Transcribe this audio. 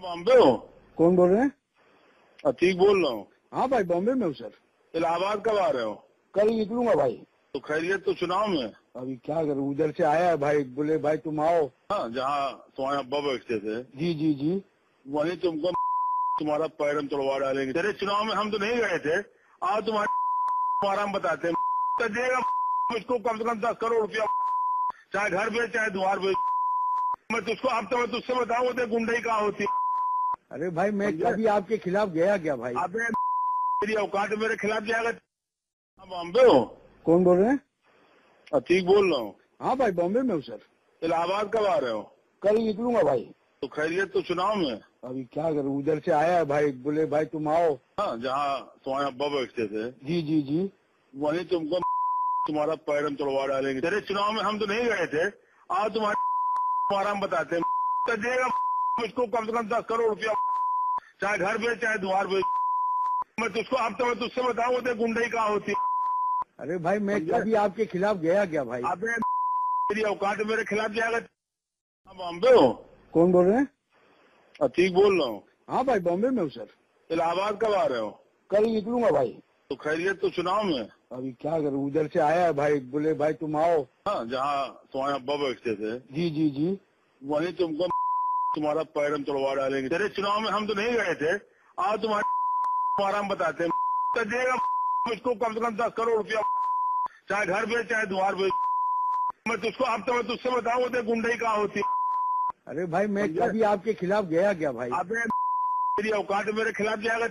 बॉम्बे हो। कौन बोल रहे हैं? अतीक बोल रहा हूँ। हाँ भाई बॉम्बे में हूँ सर। इलाहाबाद कब आ रहे हो? कल निकलूँगा भाई। तो खैरियत तो चुनाव में। अभी क्या करूँ उधर से आया है भाई बोले भाई तुम आओ। हाँ जहाँ तुम्हारे अब्बा बैठते थे। जी जी जी। वहीं तुमको तुम्हारा पैरम तोड़वा डालेंगे। तेरे चुनाव में हम तो नहीं गए थे। आओ तुम्हारे तुम्हारा हम बताते हैं। तो देगा मुझको कम से कम दस करोड़ रुपया। चाहे घर बेच चाहे द्वार बेच मैं तुझको अब तो मैं तुझसे बताऊँ गुंडई कहाँ होती है। अरे भाई मैं कभी आपके खिलाफ गया क्या भाई? अबे मेरी औकात मेरे खिलाफ जाएगा हाँ, बॉम्बे हो? कौन बोल रहे हैं? अतीक बोल रहा हूँ। हाँ भाई बॉम्बे में हूँ सर। इलाहाबाद कब आ रहे हो? कल निकलूँगा भाई। तो खैरियत तो चुनाव में। अभी क्या करूँ उधर से आया है भाई बोले भाई तुम आओ। हाँ जहाँ तुम्हारे अब्बा बैठते थे। जी जी जी। वहीं तुमको तुम्हारा पैरम तोड़वा डालेंगे। तेरे चुनाव में हम तो नहीं गए थे। आओ तुम्हारे तुम्हारा हम बताते हैं। तो देगा मुझको कम से कम दस करोड़ रुपया चाहे घर बेच चाहे द्वार बेच मैं तुझको अब तो मैं तुझसे बताऊँ वो गुंडई कहाँ होती अरे भाई मैं कभी आपके खिलाफ गया क्या भाई? अबे मेरी औकात मेरे खिलाफ जाएगा। बॉम्बे हो? कौन बोल रहे हैं? ठीक बोल रहा हूँ। हाँ भाई बॉम्बे में हूँ सर। इलाहाबाद कब आ रहे हो? कल निकलूँगा भाई। तो खैरियत तो चुनाव में। अभी क्या करूँ उधर से आया है भाई बोले भाई तुम आओ। हाँ जहाँ तुम्हारे अब्बा बैठते थे। जी जी जी। वही तुमको तुम्हारा पैर हम तोड़वा डालेंगे। तेरे चुनाव में हम तो नहीं गए थे। आज तुम्हारे तुम्हारा हम बताते हैं। तो देगा मुझको कम से कम दस करोड़ रुपया। चाहे घर भेज चाहे द्वार भेज। मैं तुझको अब तो मैं तुझसे बताऊँ वो गुंडई कहाँ होती अरे भाई मैं कभी आपके खिलाफ गया क्या भाई? अबे मेरी औकात मेरे खिलाफ जाएगा।